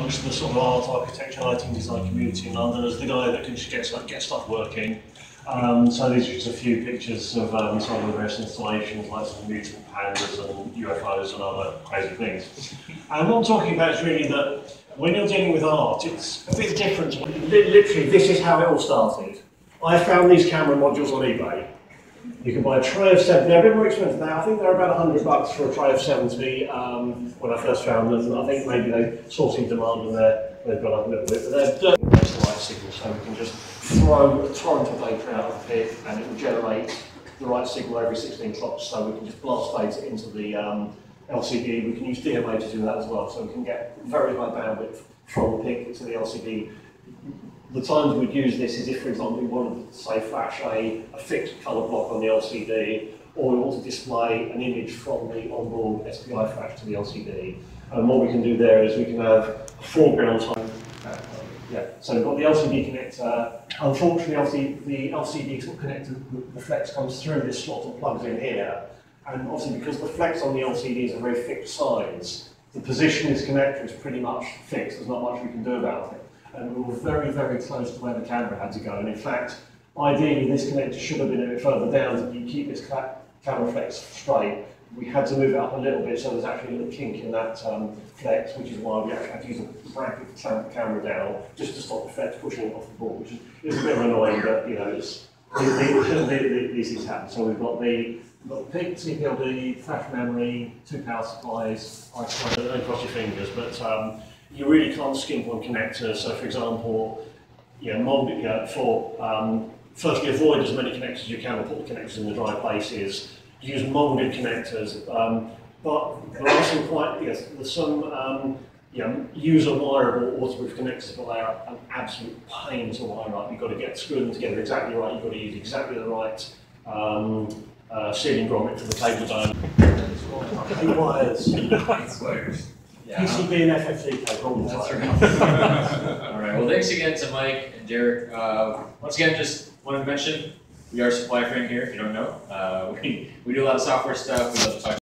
amongst the sort of art, architecture, lighting design community in London as the guy that can just get stuff, get stuff working. Um, so these are just a few pictures of um, some of the various installations, like some mutant pandas and UFOs and other crazy things. And what I'm talking about is really that when you're dealing with art, it's a bit different. Literally, this is how it all started. I found these camera modules on eBay. You can buy a tray of 70, they're a bit more expensive now, I think they're about 100 bucks for a tray of 70 um, when I first found them. I think maybe they saw some demand and they're, they've gone up a little bit, but they're dirty the right signal, so we can just throw a torrent of data out of the PIC and it will generate the right signal every 16 clocks, so we can just blast data into the um, LCD. We can use DMA to do that as well, so we can get very high bandwidth from the PIC to the LCD the times we'd use this is if, for example, we wanted to say flash a, a fixed colour block on the LCD, or we want to display an image from the onboard SPI flash to the LCD. And what we can do there is we can have a foreground time. Uh, yeah, so we've got the LCD connector. Unfortunately, obviously, the LCD connector, the flex comes through this slot and plugs in here. And obviously, because the flex on the LCD is a very fixed size, the position of this connector is pretty much fixed. There's not much we can do about it and we were very, very close to where the camera had to go. And in fact, ideally, this connector should have been a bit further down to keep this camera flex straight. We had to move it up a little bit, so there's actually a little kink in that um, flex, which is why we actually had to use a bracket to clamp the camera down, just to stop the flex pushing it off the board, which is, a bit annoying, but you know, it's, the- the- the- the- these things happen. So we've got the, we've got CPLD, flash memory, two power supplies, I don't cross your fingers, but um, you really can't skimp on connectors. So, for example, you know, mold, you know, for um, firstly avoid as many connectors as you can, or put the connectors in the dry places. Use molded connectors, um, but there are some quite yes, there's some um, you know, user wireable waterproof connectors, but they are an absolute pain to wire up. You've got to get screw them together exactly right. You've got to use exactly the right um, uh, sealing grommet for the cable diameter. Eight wires. Yeah. PCB and FFC cable. That's right. All right, well, thanks again to Mike and Derek. Uh, once again, just wanted to mention, we are Supplyframe here, if you don't know. Uh, we, we do a lot of software stuff, we love to talk